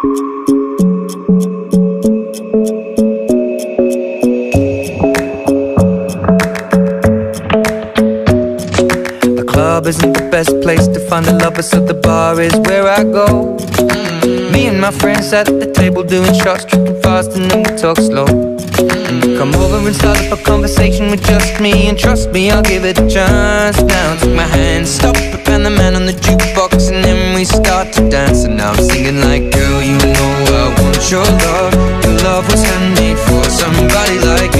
The club isn't the best place to find a lover, so the bar is where I go. Me and my friends at the table doing shots, tripping fast, and then we talk slow. Come over and start up a conversation with just me, and trust me, I'll give it a chance. Now take my hand, stop your love. Your love was handmade for somebody like me.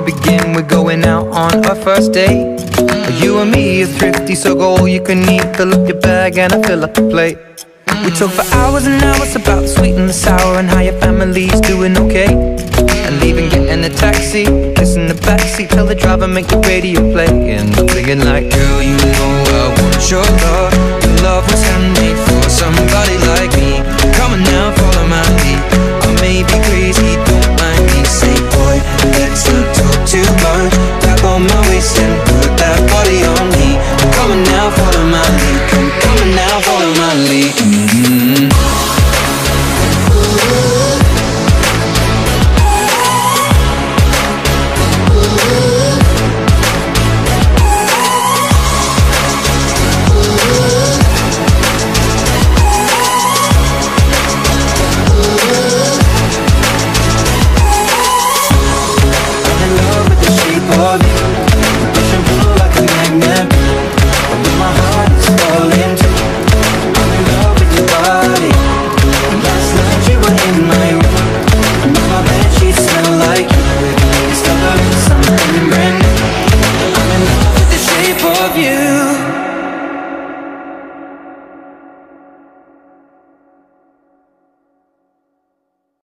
we begin. We're going out on our first date. You and me are thrifty, so go all you can eat. Fill up your bag and I fill up the plate. We talk for hours and hours about the sweet and the sour and how your family's doing okay. And leaving, getting a taxi, kissing the backseat, tell the driver make the radio play. And I'm thinking like, girl, you know I want. Your love on